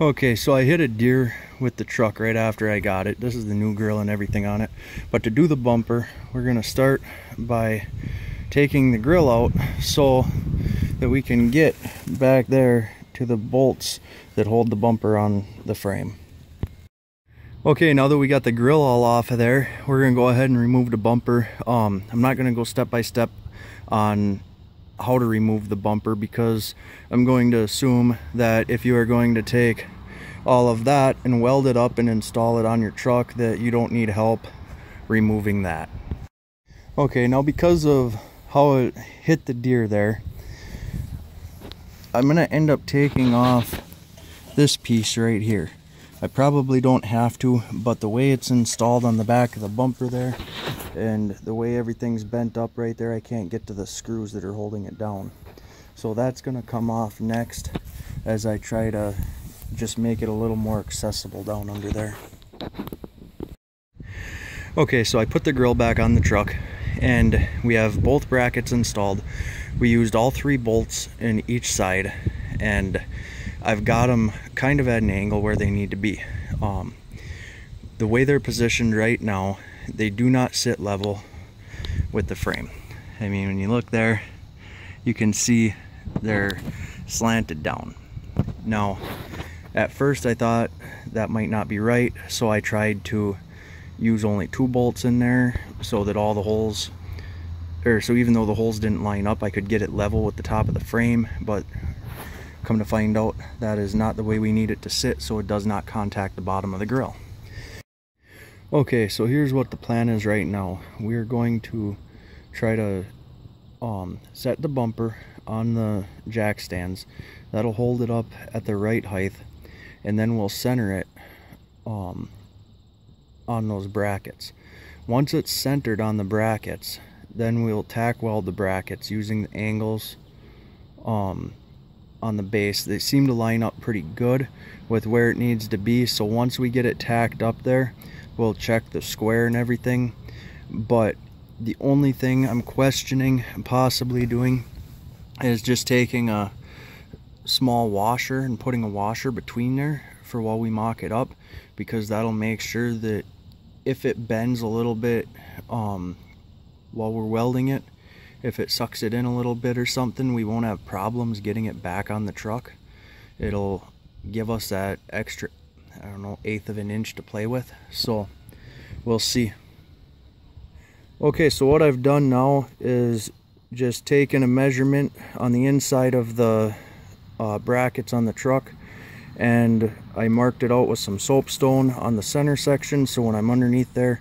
Okay, so I hit a deer with the truck right after I got it. This is the new grill and everything on it. But to do the bumper, we're gonna start by taking the grill out so that we can get back there to the bolts that hold the bumper on the frame. Okay, now that we got the grill all off of there, we're gonna go ahead and remove the bumper. Um, I'm not gonna go step by step on how to remove the bumper because I'm going to assume that if you are going to take all of that and weld it up and install it on your truck that you don't need help removing that. Okay, now because of how it hit the deer there, I'm gonna end up taking off this piece right here. I probably don't have to, but the way it's installed on the back of the bumper there and the way everything's bent up right there, I can't get to the screws that are holding it down. So that's gonna come off next as I try to just make it a little more accessible down under there. Okay, so I put the grill back on the truck and we have both brackets installed. We used all three bolts in each side and I've got them kind of at an angle where they need to be. Um, the way they're positioned right now, they do not sit level with the frame. I mean, when you look there, you can see they're slanted down. Now, at first I thought that might not be right, so I tried to use only two bolts in there so that all the holes, or so even though the holes didn't line up, I could get it level with the top of the frame, but Come to find out that is not the way we need it to sit so it does not contact the bottom of the grill. Okay, so here's what the plan is right now. We're going to try to um, set the bumper on the jack stands. That'll hold it up at the right height and then we'll center it um, on those brackets. Once it's centered on the brackets, then we'll tack weld the brackets using the angles um, on the base. They seem to line up pretty good with where it needs to be. So once we get it tacked up there, we'll check the square and everything. But the only thing I'm questioning possibly doing is just taking a small washer and putting a washer between there for while we mock it up because that'll make sure that if it bends a little bit um, while we're welding it if it sucks it in a little bit or something, we won't have problems getting it back on the truck. It'll give us that extra, I don't know, eighth of an inch to play with. So we'll see. Okay, so what I've done now is just taken a measurement on the inside of the uh, brackets on the truck and I marked it out with some soapstone on the center section so when I'm underneath there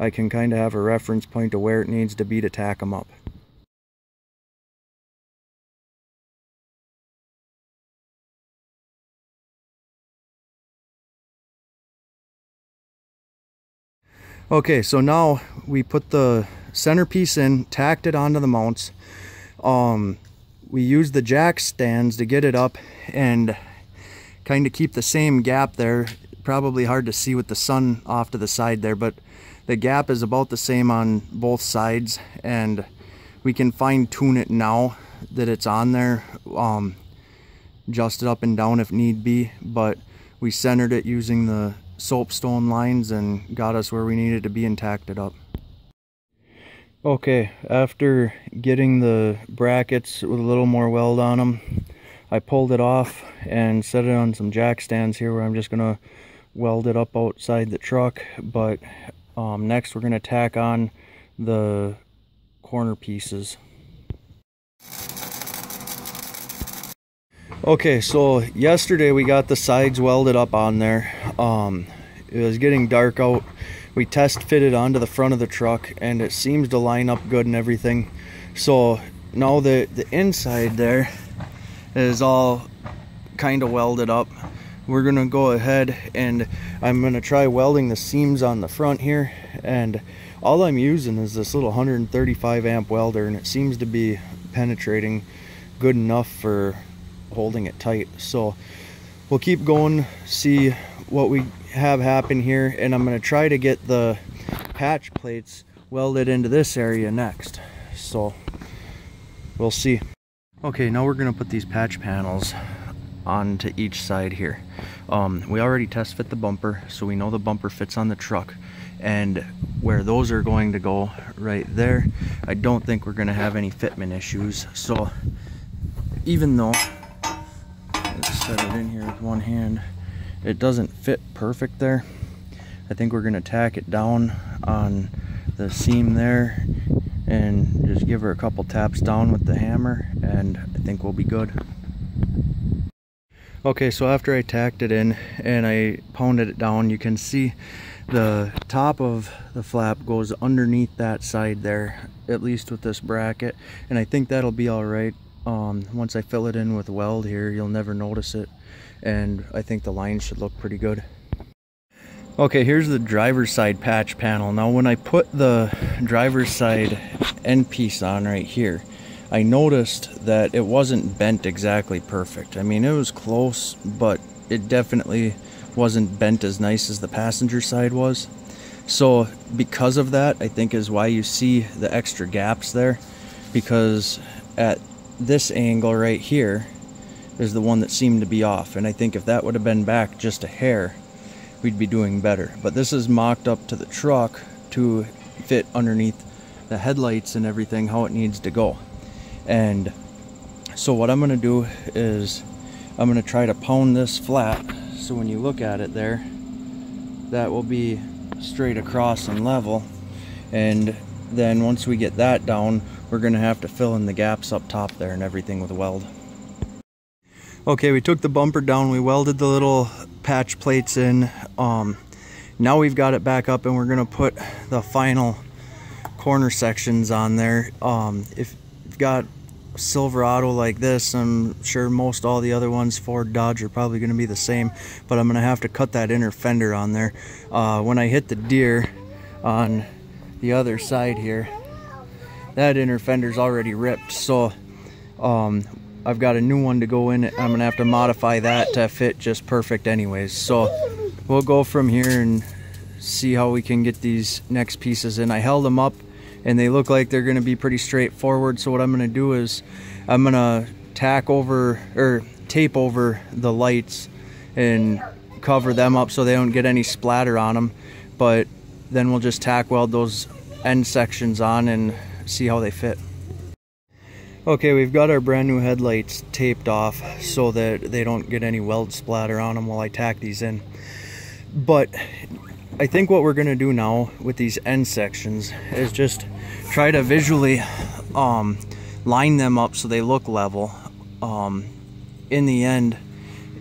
I can kind of have a reference point to where it needs to be to tack them up. Okay, so now we put the centerpiece in, tacked it onto the mounts. Um, we used the jack stands to get it up and kind of keep the same gap there. Probably hard to see with the sun off to the side there, but the gap is about the same on both sides and we can fine tune it now that it's on there. Um, adjust it up and down if need be, but we centered it using the soapstone lines and got us where we needed to be and tacked it up. Okay, after getting the brackets with a little more weld on them, I pulled it off and set it on some jack stands here where I'm just going to weld it up outside the truck. But um, next we're going to tack on the corner pieces. Okay, so yesterday we got the sides welded up on there. Um, it was getting dark out. We test fitted onto the front of the truck and it seems to line up good and everything. So now the, the inside there is all kind of welded up. We're gonna go ahead and I'm gonna try welding the seams on the front here and all I'm using is this little 135 amp welder and it seems to be penetrating good enough for holding it tight so we'll keep going see what we have happen here and I'm going to try to get the patch plates welded into this area next so we'll see okay now we're going to put these patch panels onto each side here. Um, we already test fit the bumper, so we know the bumper fits on the truck. And where those are going to go right there, I don't think we're gonna have any fitment issues. So even though, set it in here with one hand, it doesn't fit perfect there. I think we're gonna tack it down on the seam there and just give her a couple taps down with the hammer and I think we'll be good. Okay, so after I tacked it in and I pounded it down, you can see the top of the flap goes underneath that side there, at least with this bracket. And I think that'll be all right. Um, once I fill it in with weld here, you'll never notice it. And I think the line should look pretty good. Okay, here's the driver's side patch panel. Now when I put the driver's side end piece on right here, I noticed that it wasn't bent exactly perfect. I mean, it was close, but it definitely wasn't bent as nice as the passenger side was. So because of that, I think is why you see the extra gaps there because at this angle right here is the one that seemed to be off. And I think if that would have been back just a hair, we'd be doing better. But this is mocked up to the truck to fit underneath the headlights and everything how it needs to go. And so what I'm going to do is I'm going to try to pound this flat so when you look at it there that will be straight across and level and then once we get that down we're going to have to fill in the gaps up top there and everything with weld. Okay, we took the bumper down, we welded the little patch plates in. Um, now we've got it back up and we're gonna put the final corner sections on there. Um, if you've got Silverado like this. I'm sure most all the other ones, Ford, Dodge, are probably going to be the same, but I'm going to have to cut that inner fender on there. Uh, when I hit the deer on the other side here, that inner fender's already ripped, so um, I've got a new one to go in. I'm going to have to modify that to fit just perfect anyways. So we'll go from here and see how we can get these next pieces in. I held them up and they look like they're going to be pretty straightforward. So what I'm going to do is I'm going to tack over or tape over the lights and cover them up so they don't get any splatter on them. But then we'll just tack weld those end sections on and see how they fit. Okay, we've got our brand new headlights taped off so that they don't get any weld splatter on them while I tack these in. But I think what we're gonna do now with these end sections is just try to visually um, line them up so they look level. Um, in the end,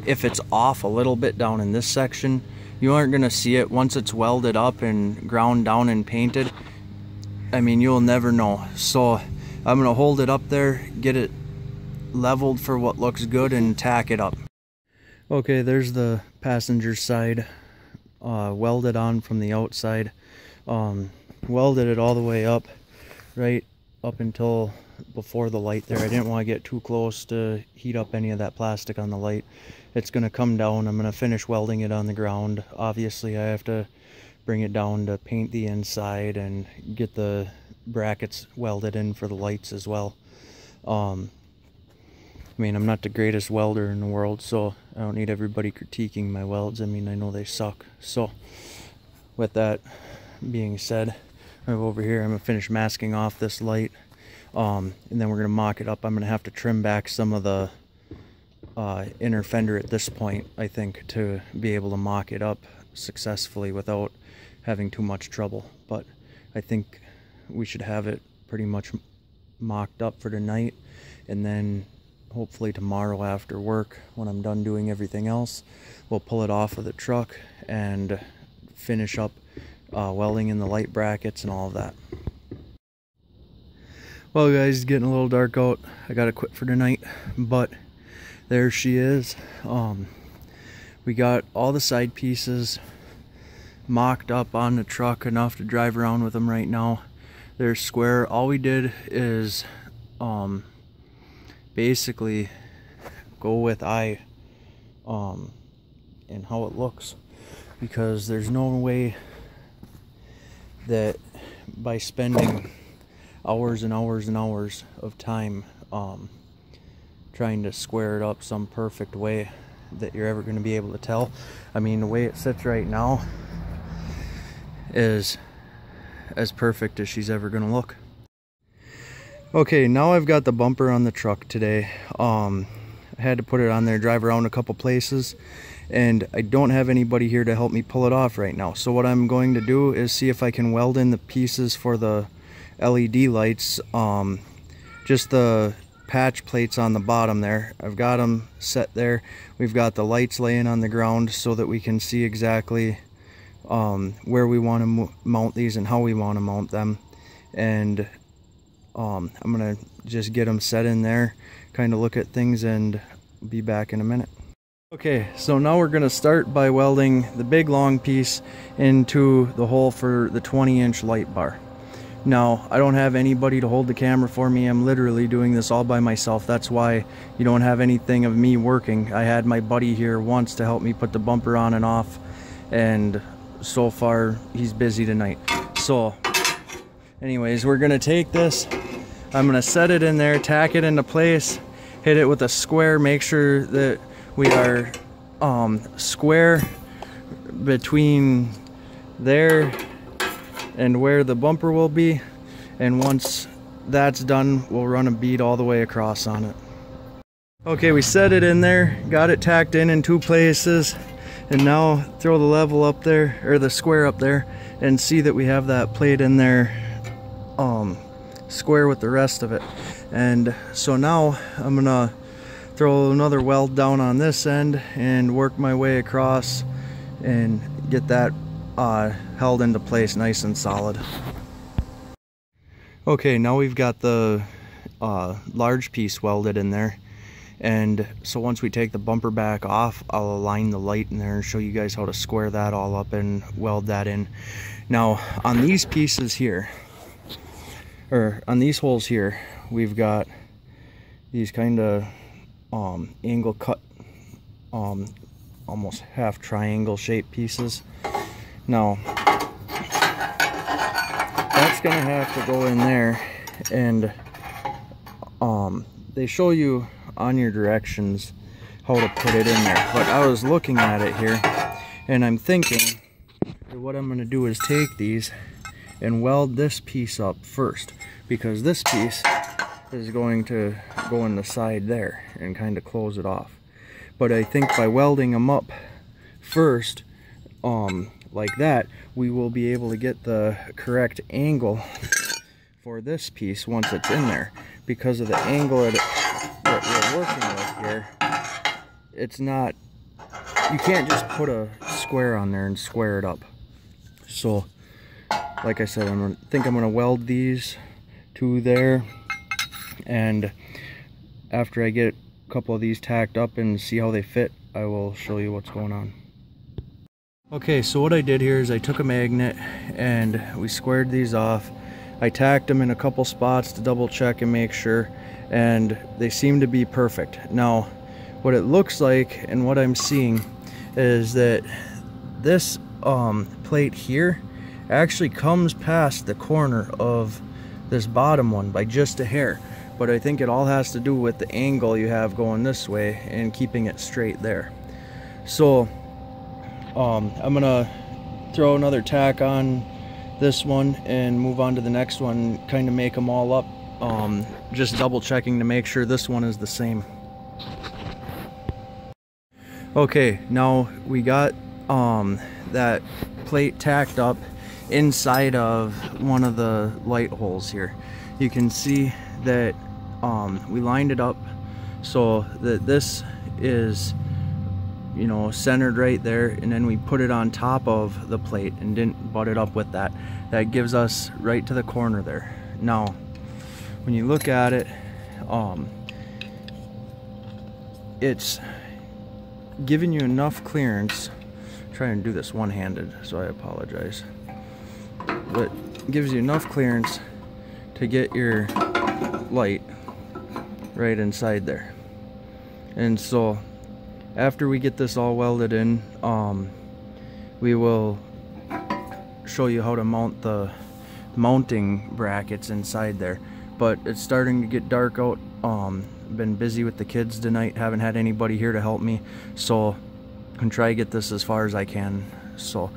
if it's off a little bit down in this section, you aren't gonna see it once it's welded up and ground down and painted. I mean, you'll never know. So I'm gonna hold it up there, get it leveled for what looks good and tack it up. Okay, there's the passenger side uh, welded on from the outside. Um, welded it all the way up, right up until before the light there. I didn't want to get too close to heat up any of that plastic on the light. It's going to come down. I'm going to finish welding it on the ground. Obviously, I have to bring it down to paint the inside and get the brackets welded in for the lights as well. Um, I mean, I'm not the greatest welder in the world, so I don't need everybody critiquing my welds. I mean, I know they suck. So, with that being said, I'm over here. I'm gonna finish masking off this light, um, and then we're gonna mock it up. I'm gonna have to trim back some of the uh, inner fender at this point, I think, to be able to mock it up successfully without having too much trouble. But I think we should have it pretty much mocked up for tonight, and then hopefully tomorrow after work when I'm done doing everything else we'll pull it off of the truck and finish up uh, welding in the light brackets and all of that well guys getting a little dark out I gotta quit for tonight but there she is um, we got all the side pieces mocked up on the truck enough to drive around with them right now they're square all we did is um, basically go with eye um, and how it looks because there's no way that by spending hours and hours and hours of time um, trying to square it up some perfect way that you're ever going to be able to tell. I mean, the way it sits right now is as perfect as she's ever to look. Okay, now I've got the bumper on the truck today. Um, I had to put it on there, drive around a couple places, and I don't have anybody here to help me pull it off right now. So what I'm going to do is see if I can weld in the pieces for the LED lights, um, just the patch plates on the bottom there. I've got them set there. We've got the lights laying on the ground so that we can see exactly um, where we want to mount these and how we want to mount them. And um, I'm to just get them set in there, kind of look at things and be back in a minute. Okay, so now we're to start by welding the big long piece into the hole for the 20 inch light bar. Now, I don't have anybody to hold the camera for me. I'm literally doing this all by myself. That's why you don't have anything of me working. I had my buddy here once to help me put the bumper on and off. And so far, he's busy tonight. So, anyways, we're to take this. I'm to set it in there, tack it into place, hit it with a square. Make sure that we are um, square between there and where the bumper will be and once that's done we'll run a bead all the way across on it okay we set it in there got it tacked in in two places and now throw the level up there or the square up there and see that we have that plate in there um, square with the rest of it and so now I'm gonna throw another weld down on this end and work my way across and get that uh, held into place nice and solid. Okay, now we've got the uh, large piece welded in there. And so once we take the bumper back off, I'll align the light in there and show you guys how to square that all up and weld that in. Now, on these pieces here, or on these holes here, we've got these kind of um, angle cut, um, almost half triangle shaped pieces. Now, that's gonna have to go in there and um, they show you on your directions how to put it in there. But I was looking at it here and I'm thinking what I'm gonna do is take these and weld this piece up first because this piece is going to go in the side there and kind of close it off. But I think by welding them up first, um, like that, we will be able to get the correct angle for this piece once it's in there. Because of the angle that, we're working with here, it's not, you can't just put a square on there and square it up. So, like I said, I'm gonna, think I'm gonna weld these to there. And after I get a couple of these tacked up and see how they fit, I will show you what's going on. Okay, so what I did here is I took a magnet and we squared these off. I tacked them in a couple spots to double check and make sure and they seem to be perfect. Now, what it looks like and what I'm seeing is that this um, plate here actually comes past the corner of this bottom one by just a hair. But I think it all has to do with the angle you have going this way and keeping it straight there. So um, I'm gonna throw another tack on this one and move on to the next one kind of make them all up um, just double checking to make sure this one is the same okay now we got um, that plate tacked up inside of one of the light holes here you can see that um, we lined it up so that this is you know, centered right there and then we put it on top of the plate and didn't butt it up with that. That gives us right to the corner there. Now, when you look at it, um, it's giving you enough clearance. I'm trying to do this one-handed, so I apologize. But gives you enough clearance to get your light right inside there. And so after we get this all welded in um, we will show you how to mount the mounting brackets inside there but it's starting to get dark out um, been busy with the kids tonight, haven't had anybody here to help me, so gonna try to get this as far as I can. So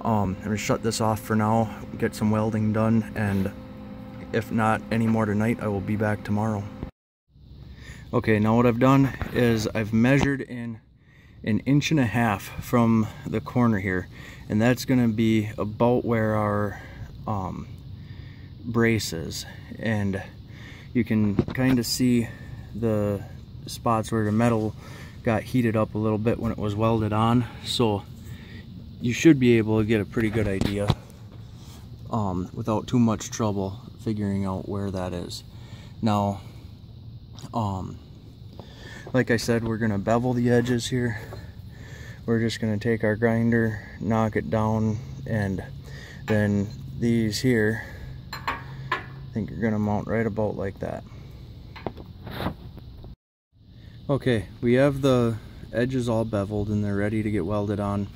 um, I'm gonna shut this off for now, get some welding done, and if not any more tonight, I will be back tomorrow. Okay, now what I've done is I've measured in an inch and a half from the corner here, and that's gonna be about where our um, brace is. And you can kind of see the spots where the metal got heated up a little bit when it was welded on so you should be able to get a pretty good idea um, without too much trouble figuring out where that is now um, like I said we're gonna bevel the edges here we're just gonna take our grinder knock it down and then these here think you're gonna mount right about like that. Okay, we have the edges all beveled and they're ready to get welded on.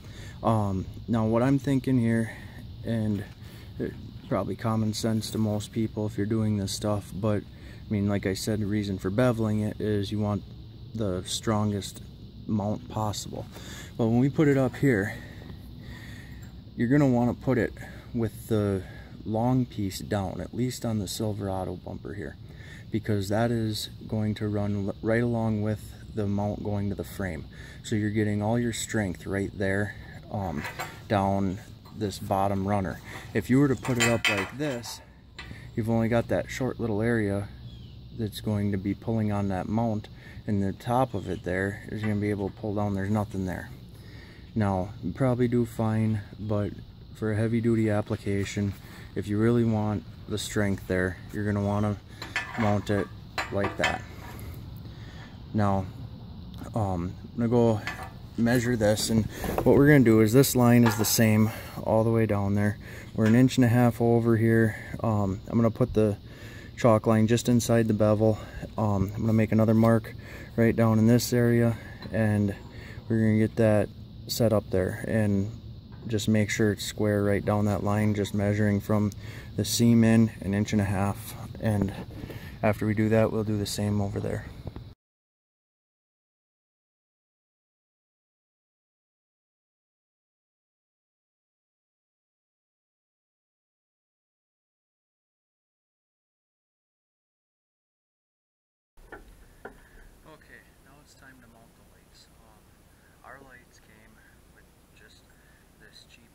Um, now what I'm thinking here, and probably common sense to most people if you're doing this stuff, but I mean, like I said, the reason for beveling it is you want the strongest mount possible. But when we put it up here, you're gonna wanna put it with the long piece down, at least on the Silverado bumper here, because that is going to run right along with the mount going to the frame. So you're getting all your strength right there um, down this bottom runner. If you were to put it up like this, you've only got that short little area that's going to be pulling on that mount and the top of it there is going to be able to pull down. There's nothing there. Now, probably do fine, but for a heavy duty application, if you really want the strength there, you're going to want to mount it like that. Now, um, I'm going to go measure this and what we're going to do is this line is the same all the way down there. We're an inch and a half over here. Um, I'm going to put the chalk line just inside the bevel. Um, I'm going to make another mark right down in this area and we're going to get that set up there and just make sure it's square right down that line just measuring from the seam in an inch and a half. And after we do that we'll do the same over there Okay, now it's time to mount the lights. Um, our lights came with just this cheap,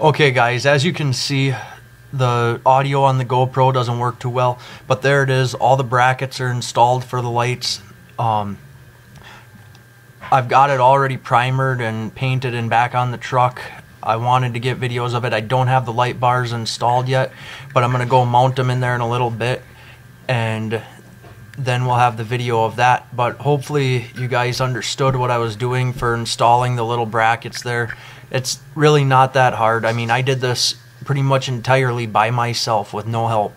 Okay guys, as you can see, the audio on the GoPro doesn't work too well, but there it is. All the brackets are installed for the lights. Um, I've got it already primered and painted and back on the truck. I wanted to get videos of it. I don't have the light bars installed yet, but I'm going to go mount them in there in a little bit and then we'll have the video of that. But hopefully you guys understood what I was doing for installing the little brackets there. It's really not that hard. I mean, I did this pretty much entirely by myself with no help.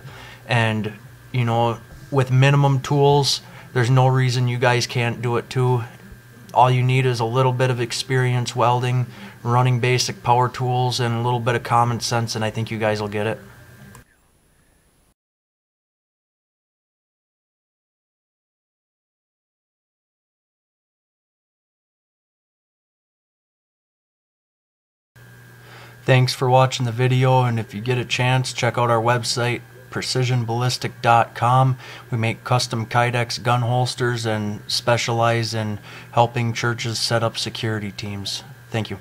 And, you know, with minimum tools, there's no reason you guys can't do it too. All you need is a little bit of experience welding, running basic power tools, and a little bit of common sense, and I think you guys will get it. Thanks for watching the video, and if you get a chance, check out our website, precisionballistic.com. We make custom Kydex gun holsters and specialize in helping churches set up security teams. Thank you.